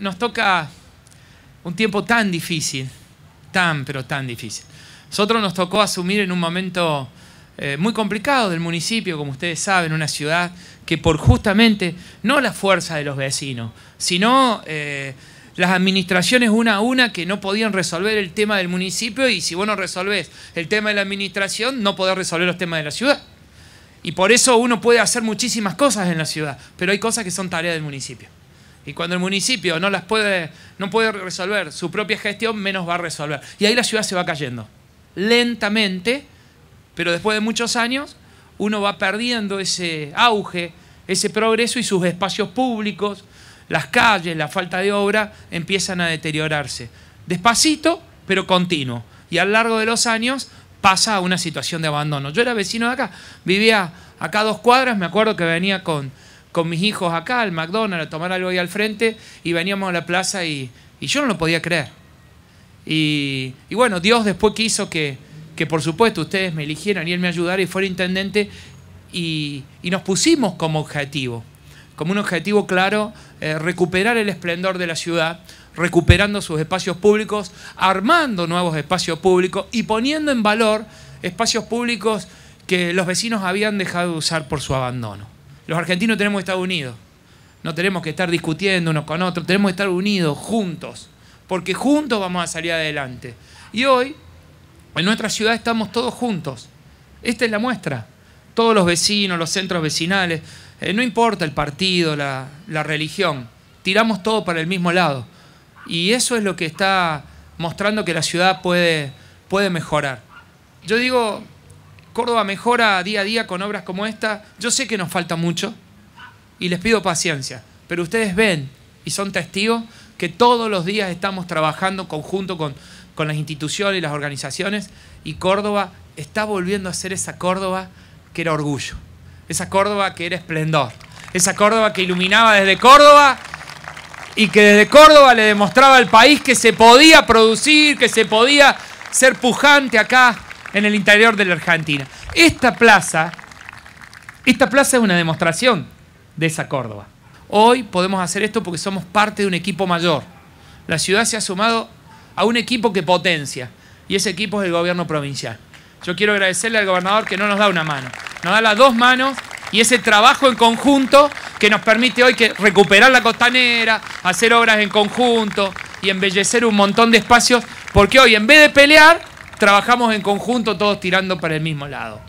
nos toca un tiempo tan difícil, tan, pero tan difícil. Nosotros nos tocó asumir en un momento eh, muy complicado del municipio, como ustedes saben, una ciudad que por justamente, no la fuerza de los vecinos, sino eh, las administraciones una a una que no podían resolver el tema del municipio y si vos no resolvés el tema de la administración, no podés resolver los temas de la ciudad. Y por eso uno puede hacer muchísimas cosas en la ciudad, pero hay cosas que son tareas del municipio. Y cuando el municipio no las puede, no puede resolver su propia gestión, menos va a resolver. Y ahí la ciudad se va cayendo. Lentamente, pero después de muchos años, uno va perdiendo ese auge, ese progreso y sus espacios públicos, las calles, la falta de obra, empiezan a deteriorarse. Despacito, pero continuo. Y a lo largo de los años pasa a una situación de abandono. Yo era vecino de acá, vivía acá dos cuadras, me acuerdo que venía con, con mis hijos acá al McDonald's a tomar algo ahí al frente y veníamos a la plaza y, yo no lo podía creer. Y, bueno, Dios después quiso que, que por supuesto ustedes me eligieran y Él me ayudara y fuera intendente y, nos pusimos como objetivo, como un objetivo claro, eh, recuperar el esplendor de la ciudad, recuperando sus espacios públicos, armando nuevos espacios públicos y poniendo en valor espacios públicos que los vecinos habían dejado de usar por su abandono. Los argentinos tenemos que estar unidos, no tenemos que estar discutiendo unos con otros, tenemos que estar unidos, juntos, porque juntos vamos a salir adelante. Y hoy, en nuestra ciudad estamos todos juntos. Esta es la muestra. Todos los vecinos, los centros vecinales, eh, no importa el partido, la, la religión, tiramos todo para el mismo lado. Y eso es lo que está mostrando que la ciudad puede, puede mejorar. Yo digo, Córdoba mejora día a día con obras como esta. Yo sé que nos falta mucho y les pido paciencia, pero ustedes ven y son testigos que todos los días estamos trabajando conjunto con, con las instituciones y las organizaciones y Córdoba está volviendo a ser esa Córdoba que era orgullo, esa Córdoba que era esplendor, esa Córdoba que iluminaba desde Córdoba y que desde Córdoba le demostraba al país que se podía producir, que se podía ser pujante acá en el interior de la Argentina. Esta plaza, esta plaza es una demostración de esa Córdoba. Hoy podemos hacer esto porque somos parte de un equipo mayor. La ciudad se ha sumado a un equipo que potencia y ese equipo es el gobierno provincial. Yo quiero agradecerle al gobernador que no nos da una mano, nos da las dos manos y ese trabajo en conjunto que nos permite hoy que recuperar la costanera, hacer obras en conjunto y embellecer un montón de espacios, porque hoy en vez de pelear, trabajamos en conjunto todos tirando para el mismo lado.